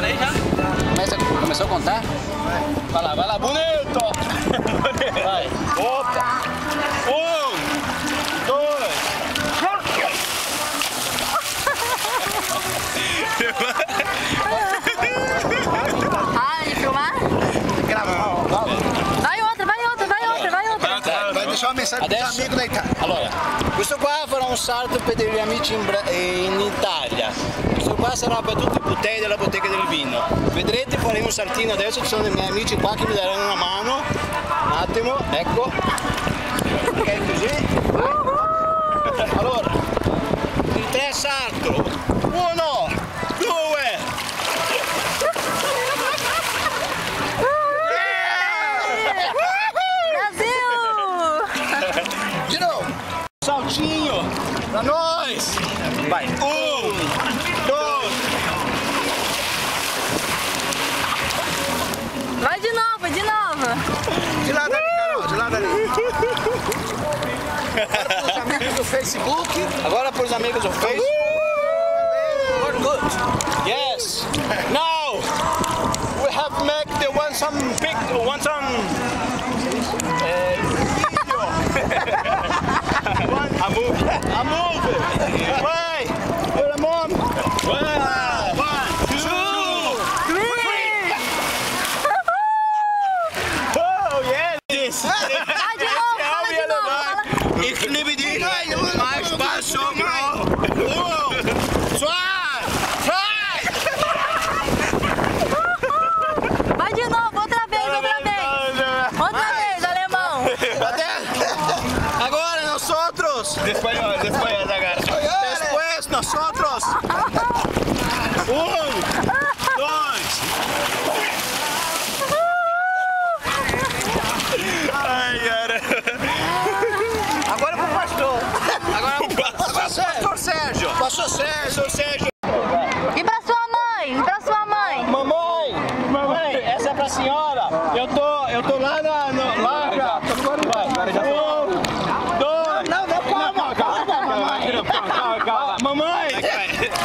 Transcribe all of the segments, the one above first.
contando aí já? Começa, começou a contar? Vai lá, vai lá, bonito! vai. Opa! Para os Adesso- amigos da. Allora, questo qua farà un salto per degli amici in, Bra- in Italia. Questo qua sarà per tutti i botteghi della bottega del vino. Vedrete, faremo un saltino adesso, ci sono dei miei amici qua che mi daranno una mano. Un attimo, ecco. Ok, così. Allora, Saltinho pra nós. Vai. Um, dois. Vai de novo, de novo. De lado ali, Carol, de lado ali. Agora para os amigos do Facebook. Agora para os amigos do Facebook. We're good. Yes. Now we have make the one some pic, one some uh, video. one, a movie. A movie. Vai. Put them on. One, one, two, Three. Oh, yes. Vai de novo, fala de novo. Fala. Ich liebe dich. Mais Spaß, bro. Um, zwei, drei. Vai de novo, outra vez, outra vez. Outra vez, alemão. Até- Agora nós outros. Después, después, Después nosotros. Um, dois. Ai, cara. Agora pro pastor. Agora pro pastor Sérgio. Pastor Sérgio. Pastor Sérgio. E pra sua mãe? E pra sua mãe? Mamãe, mamãe, essa é pra senhora. Eu tô, eu tô lá na, no, lá já. Vai, um, dois. Não, não, calma, calma, mamãe. Calma, calma, Mamãe,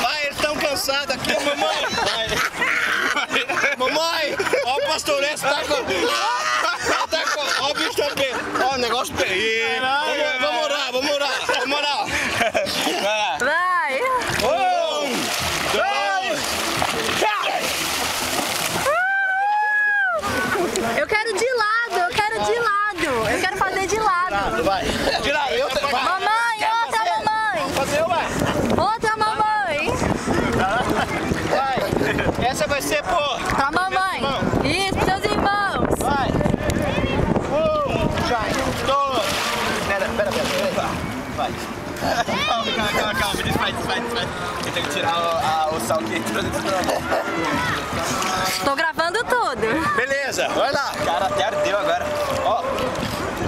vai, eles estão cansados aqui, mamãe. Vai. Mamãe, ó o pastoresse tá com... Ela tá com... Ó o bicho tá pe... Ó o negócio pe... Vamos, vamos orar, vamos orar, vamos orar. Vai lá. Vai. Um, dois, Eu quero de lado, eu quero de lado. Eu quero fazer de lado. vai. Tira, eu... Vai. Mamãe, outra mamãe. Fazer, vai. Outra mamãe. Vai. Essa vai ser por. Pra mamãe. Isso, seus irmãos. Vai. Um, já. Dois. Pera, pera, pera. pera. Vai. Calma, calma, calma, calma. Desfaz, desfaz, desfaz. Eu tenho que tirar o, a, o sal quente pra dentro da mão. Tô gravando tudo. Beleza, vai lá. Cara, até ardeu agora. Ó,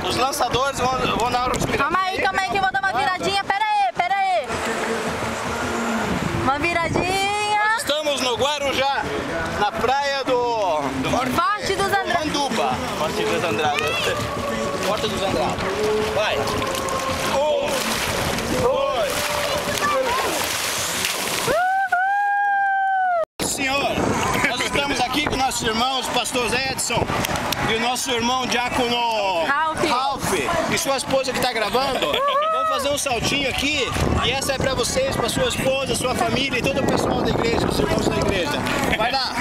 os lançadores vão, vão dar respiração. Calma aí, calma aí que eu vou dar uma viradinha. Pera aí, pera aí. Uma viradinha. Estamos no Guarujá, na praia do... do Forte dos Andrade. Manduba. Forte dos Andradas. Dos Andradas. Vai. Um, dois. Senhor, nós estamos aqui com nossos irmãos, pastor Edson e o nosso irmão diácono Ralph. Ralph e sua esposa que está gravando. Vamos fazer um saltinho aqui e essa é para vocês, para sua esposa, sua família e todo o pessoal da igreja, os irmãos da igreja. Vai lá,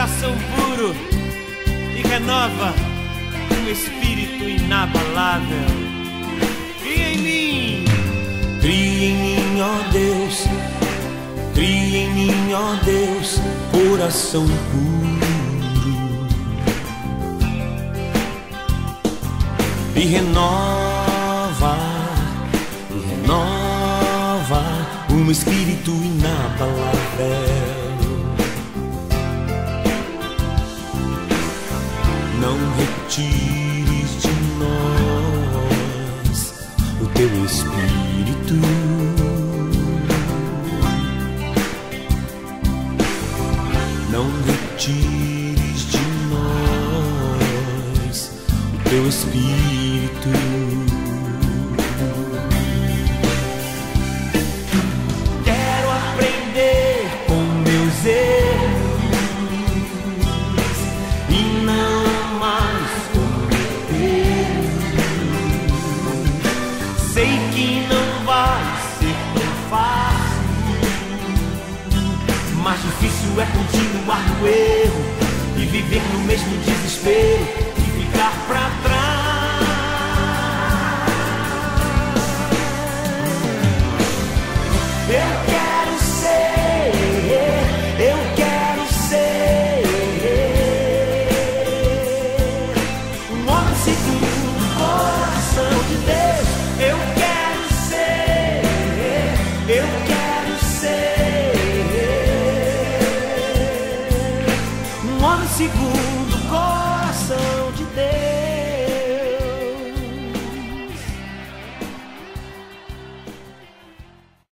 coração puro e renova um espírito inabalável. Cria em mim, cria em mim, ó Deus, cria em mim, ó Deus, coração puro. e renova, e renova meu espírito inabalável. Retires de nós o teu espírito. Não retires de nós o teu espírito. Difícil é continuar no erro e viver no mesmo desespero e ficar pra trás. Eu segundo